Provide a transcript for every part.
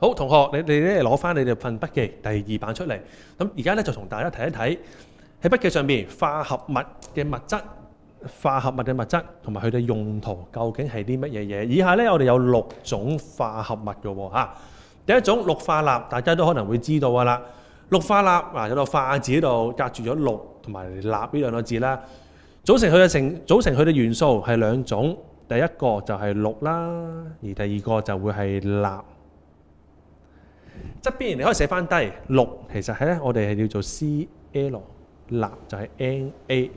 好，同學，你哋咧攞翻你哋份筆記第二版出嚟。咁而家咧就同大家睇一睇喺筆記上邊化合物嘅物質、化合物嘅物質同埋佢哋用途究竟係啲乜嘢嘢？以下咧我哋有六種化合物嘅喎嚇。第一種氯化鈉，大家都可能會知道噶啦。氯化鈉嗱有個化字喺度，隔住咗氯同埋鈉呢兩個字啦。組成佢嘅成組成佢嘅元素係兩種，第一個就係氯啦，而第二個就會係鈉。側邊你可以寫翻低，六其實係咧，我哋係叫做 Cl，鈉就係 Na，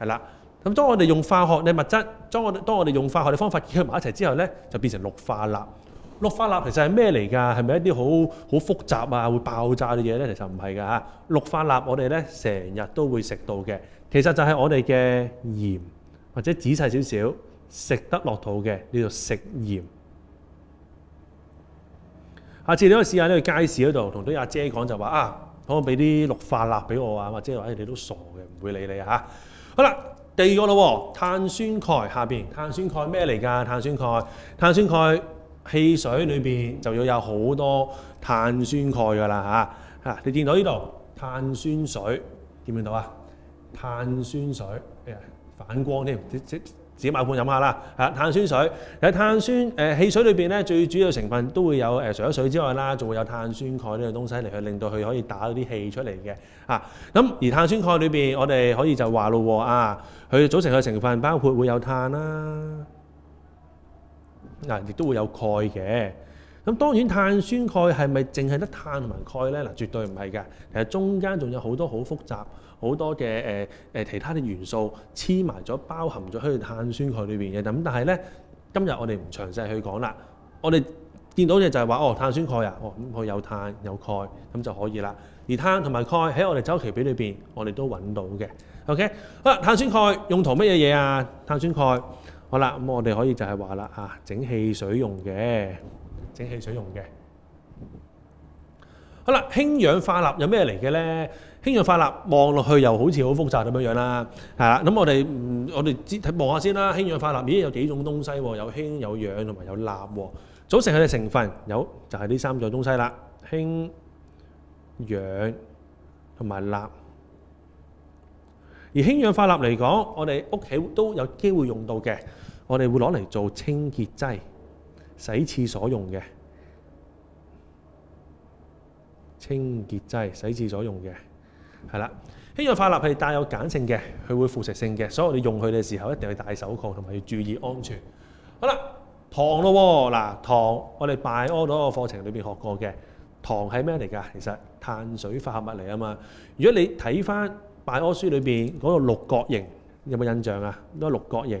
係啦。咁當我哋用化學嘅物質，當我哋當我哋用化學嘅方法結合埋一齊之後咧，就變成氯化鈉。氯化鈉其實係咩嚟㗎？係咪一啲好好複雜啊、會爆炸嘅嘢咧？其實唔係㗎嚇。氯化鈉我哋咧成日都會食到嘅，其實就係我哋嘅鹽，或者仔細少少食得落肚嘅叫做食鹽。下次你可以試下呢個街市嗰度同啲阿姐講就話啊，可唔可以俾啲綠化蠟俾我啊？或者話誒你都傻嘅，唔會理你嚇。好啦，第二個咯，碳酸鈣下邊，碳酸鈣咩嚟㗎？碳酸鈣，碳酸鈣汽水裏邊就要有好多碳酸鈣㗎啦嚇嚇。你見到呢度碳酸水見唔見到啊？碳酸水，哎呀反光添，自己買罐飲下啦，嚇碳酸水。喺碳酸誒、汽水裏邊咧，最主要成分都會有誒、除咗水之外啦，仲會有碳酸鈣呢樣東西嚟去令到佢可以打到啲氣出嚟嘅。嚇，咁而碳酸鈣裏邊，我哋可以就話咯喎，啊，佢組成嘅成分包括會有碳啦，嗱、亦都會有鈣嘅。咁當然碳酸鈣係咪淨係得碳同埋鈣咧？嗱，絕對唔係㗎。其實中間仲有好多好複雜、好多嘅誒誒其他嘅元素黐埋咗，包含咗喺碳酸鈣裏邊嘅。咁但係咧，今日我哋唔詳細去講啦。我哋見到嘅就係話，哦，碳酸鈣啊，哦，咁佢有碳有鈣，咁就可以啦。而碳同埋鈣喺我哋周期表裏邊，我哋都揾到嘅。OK，好啦，碳酸鈣用途乜嘢嘢啊？碳酸鈣好啦，咁我哋可以就係話啦，啊，整汽水用嘅。整汽水用嘅。好啦，氫氧化鈉有咩嚟嘅咧？氫氧化鈉望落去又好似好複雜咁樣樣啦，係啦。咁我哋，我哋睇望下先啦。氫氧化鈉咦有幾種東西喎？有氫、有氧同埋有鈉喎。組成佢嘅成分有就係呢三種東西啦：氫、氧同埋鈉。而氫氧化鈉嚟講，我哋屋企都有機會用到嘅，我哋會攞嚟做清潔劑。洗廁所用嘅清潔劑，洗廁所用嘅係啦。氫氧化鈉係帶有鹼性嘅，佢會腐蝕性嘅，所以我哋用佢嘅時候一定要戴手銬同埋要注意安全。好啦，糖咯，嗱糖我哋 Bio 嗰個課程裏邊學過嘅糖係咩嚟㗎？其實碳水化合物嚟啊嘛。如果你睇翻 Bio 書裏邊嗰個六角形，有冇印象啊？嗰六角形。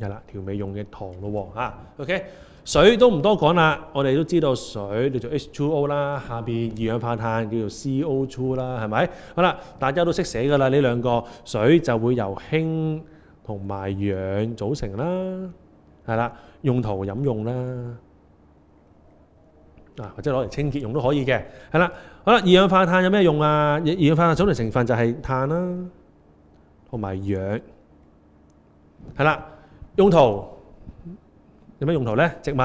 係啦，調味用嘅糖咯喎嚇。OK。水都唔多講啦，我哋都知道水叫做 H2O 啦，下邊二氧化碳叫做 CO2 啦，係咪？好啦，大家都識寫㗎啦，呢兩個水就會由氫同埋氧組成啦，係啦，用途飲用啦，啊或者攞嚟清潔用都可以嘅，係啦。好啦，二氧化碳有咩用啊？二氧化碳組成成分就係碳啦，同埋氧，係啦，用途。有咩用途咧？植物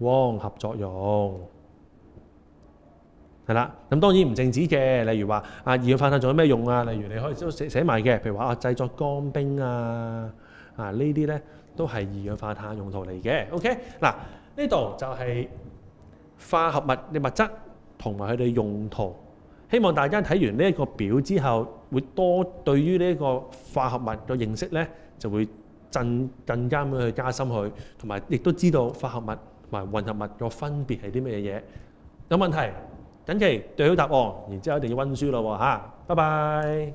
光合作用係啦。咁當然唔淨止嘅，例如話啊，二氧化碳仲有咩用啊？例如你可以都寫寫埋嘅，譬如話啊，製作乾冰啊啊，呢啲咧都係二氧化碳用途嚟嘅。OK 嗱，呢度就係化合物嘅物質同埋佢哋用途。希望大家睇完呢一個表之後，會多對於呢一個化合物嘅認識咧，就會。更更加咁去加深佢，同埋亦都知道化合物同埋混合物個分別係啲咩嘢？有問題，緊記對好答案，然之後一定要温書咯喎嚇！拜拜。